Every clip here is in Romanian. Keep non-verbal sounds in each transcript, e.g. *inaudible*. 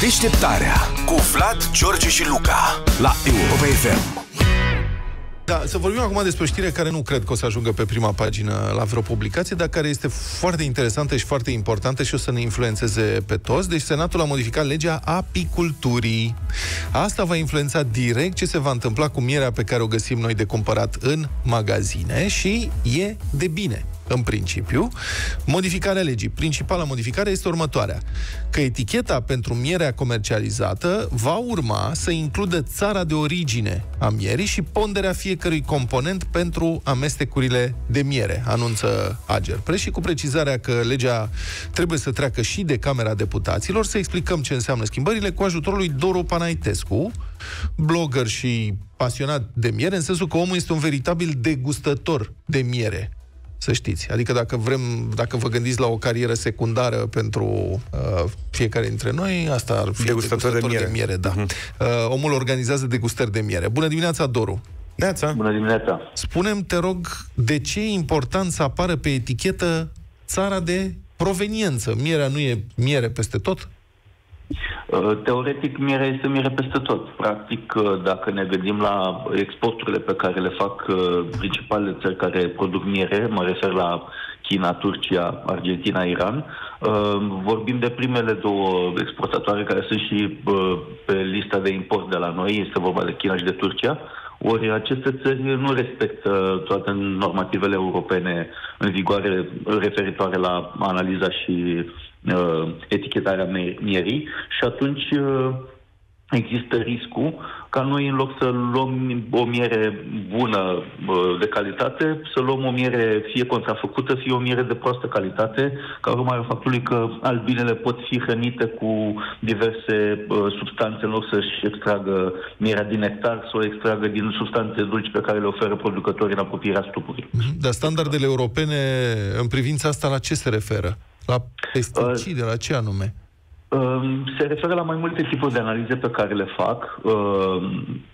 Deșteptarea cu Vlad, George și Luca la Europa FM. Da, să vorbim acum despre o știre care nu cred că o să ajungă pe prima pagină la vreo publicație, dar care este foarte interesantă și foarte importantă și o să ne influențeze pe toți. Deci Senatul a modificat legea apiculturii. Asta va influența direct ce se va întâmpla cu mierea pe care o găsim noi de cumpărat în magazine și e de bine în principiu. Modificarea legii. Principala modificare este următoarea. Că eticheta pentru mierea comercializată va urma să includă țara de origine a mierii și ponderea fiecărui component pentru amestecurile de miere, anunță Agerpres și cu precizarea că legea trebuie să treacă și de Camera Deputaților, să explicăm ce înseamnă schimbările cu ajutorul lui Doru Panaitescu, blogger și pasionat de miere, în sensul că omul este un veritabil degustător de miere să știți. Adică dacă vrem, dacă vă gândiți la o carieră secundară pentru uh, fiecare dintre noi, asta ar fi degustător, degustător de miere. De miere da. Uh-huh. Uh, omul organizează degustări de miere. Bună dimineața, Doru! Neața. Bună dimineața! Spunem, te rog, de ce e important să apară pe etichetă țara de proveniență? Mierea nu e miere peste tot? Uh, teoretic, mierea este miere peste tot. Practic, uh, dacă ne gândim la exporturile pe care le fac uh, principalele țări care produc miere, mă refer la China, Turcia, Argentina, Iran, vorbim de primele două exportatoare care sunt și pe lista de import de la noi, este vorba de China și de Turcia, ori aceste țări nu respectă toate normativele europene în vigoare referitoare la analiza și uh, etichetarea mierii și atunci uh, există riscul ca noi, în loc să luăm o miere bună, de calitate, să luăm o miere fie contrafăcută, fie o miere de proastă calitate, ca urmare a faptului că albinele pot fi hrănite cu diverse substanțe, în loc să-și extragă mierea din nectar, să o extragă din substanțe dulci pe care le oferă producătorii în apropierea stupurilor. Mhm. Dar standardele europene, în privința asta, la ce se referă? La pesticide, uh, la ce anume? Se referă la mai multe tipuri de analize pe care le fac.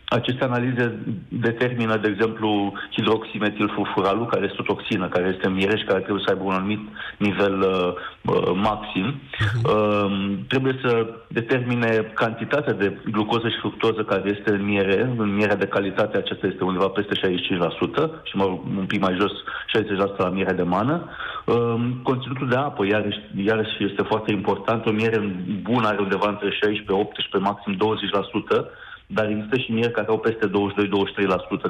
Aceste analize determină, de exemplu, hidroximetilfurfuralul, care este o toxină, care este în miereș și care trebuie să aibă un anumit nivel uh, uh maxim. Uh, trebuie să determine cantitatea de glucoză și fructoză care este în miere. În mierea de calitate aceasta este undeva peste 65% și mă un pic mai jos 60% la mierea de mană. Uh, conținutul de apă, iarăși, iarăși este foarte important. O miere bună are undeva între 16, 18, maxim 20% dar există și mieri care au peste 22-23%,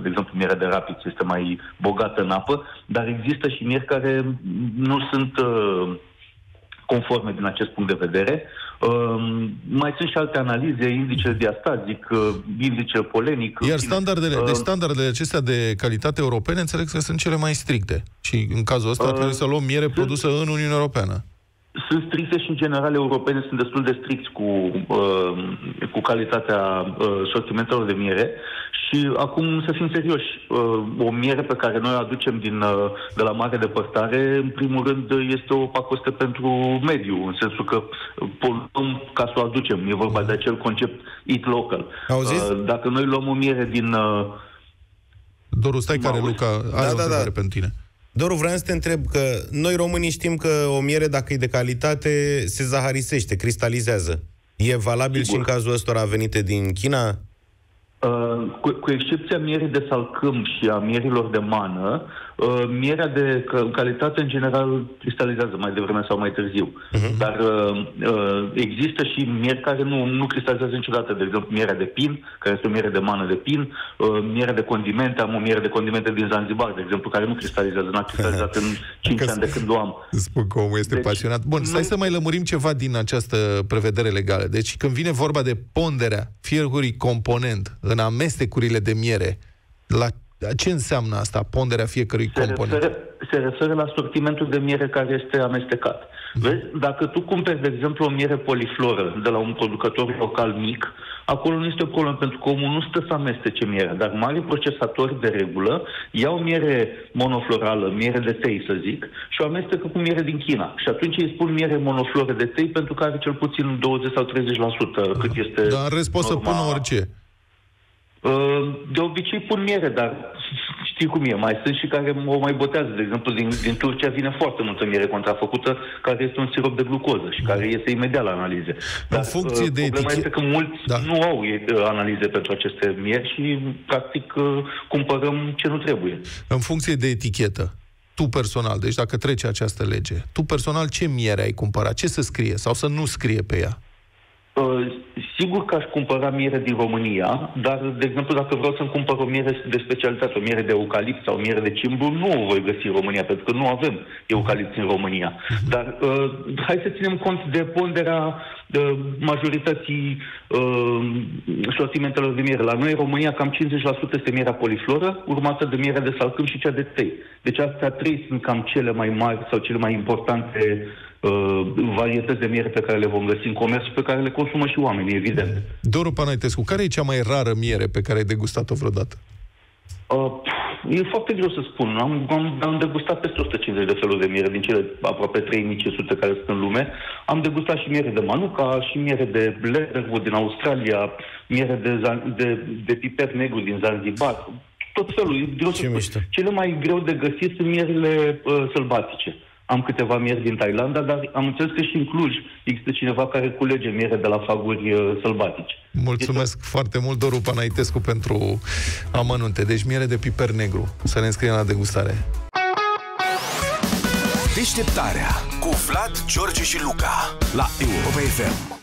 de exemplu mierea de rapiț este mai bogată în apă, dar există și mieri care nu sunt uh, conforme din acest punct de vedere. Uh, mai sunt și alte analize, indice diastazic, uh, indice polenic. Iar standardele, uh, deci standardele acestea de calitate europene înțeleg că sunt cele mai stricte. Și în cazul ăsta uh, trebuie să luăm miere produsă în Uniunea Europeană sunt stricte și, în general, europene sunt destul de stricți cu, uh, cu calitatea uh, sortimentelor de miere și acum, să fim serioși, uh, o miere pe care noi o aducem din, uh, de la mare depărtare, în primul rând, este o pacoste pentru mediu, în sensul că poluăm ca să o aducem. E vorba de acel concept eat local. Auziți? Uh, dacă noi luăm o miere din... Uh, Doru, stai care, Luca, are da, o da, da. pentru tine. Doru, vreau să te întreb că noi românii știm că o miere, dacă e de calitate, se zaharisește, cristalizează. E valabil Sigur. și în cazul ăstora venite din China? Uh, cu, cu excepția mierii de salcâm și a mierilor de mană, uh, mierea de calitate în general cristalizează mai devreme sau mai târziu. Uh-huh. Dar uh, uh, există și mieri care nu, nu cristalizează niciodată. De exemplu, mierea de pin, care este o miere de mană de pin, uh, mierea de condimente, am o miere de condimente din Zanzibar, de exemplu, care nu cristalizează, n-a cristalizat *laughs* în 5 ani de când o am. *laughs* Spun că omul este deci, pasionat. Bun, stai nu... să mai lămurim ceva din această prevedere legală. Deci când vine vorba de ponderea fiecărui component în amestecurile de miere, la ce înseamnă asta, ponderea fiecărui se component? Referă, se referă la sortimentul de miere care este amestecat. Mm. Vezi, dacă tu cumperi, de exemplu, o miere polifloră de la un producător local mic, acolo nu este o problemă, pentru că omul nu stă să amestece mierea, dar mari procesatori de regulă iau miere monoflorală, miere de tei, să zic, și o amestecă cu miere din China. Și atunci îi spun miere monofloră de tei pentru că are cel puțin 20 sau 30% cât este Dar în rest poți să pună orice. Uh, de obicei pun miere, dar știi cum e, mai sunt și care o mai botează. De exemplu, din, din Turcia vine foarte multă miere contrafăcută, care este un sirop de glucoză și care este imediat la analize. Dar, în funcție de problema etichet... este că mulți da. nu au analize pentru aceste mieri și, practic, cumpărăm ce nu trebuie. În funcție de etichetă, tu personal, deci dacă trece această lege, tu personal ce miere ai cumpărat? Ce să scrie sau să nu scrie pe ea? Uh, sigur că aș cumpăra miere din România, dar, de exemplu, dacă vreau să-mi cumpăr o miere de specialitate, o miere de eucalipt sau o miere de cimbru, nu o voi găsi în România, pentru că nu avem eucalipt în România. Mhm. Dar uh, hai să ținem cont de ponderea de majorității uh, sortimentelor de miere. La noi, în România, cam 50% este mierea polifloră, urmată de mierea de salcâm și cea de tei. Deci astea trei sunt cam cele mai mari sau cele mai importante uh, varietăți de miere pe care le vom găsi în comerț și pe care le consumă și oamenii, evident. Doru Panaitescu, care e cea mai rară miere pe care ai degustat-o vreodată? Uh, e foarte greu să spun. Am, am, am degustat peste 150 de feluri de miere din cele aproape 3500 care sunt în lume. Am degustat și miere de manuka, și miere de Leatherwood din Australia, miere de, de, de piper negru din Zanzibar. Tot felul. greu Ce să spun. Cele mai greu de găsit sunt mierile uh, sălbatice. Am câteva mieri din Thailanda, dar am înțeles că și în Cluj există cineva care culege miere de la faguri uh, sălbatice. Mulțumesc este... foarte mult, Doru Panaitescu, pentru amănunte. Deci miere de piper negru. Să ne înscriem la degustare. Deșteptarea cu Vlad, George și Luca la Europa FM.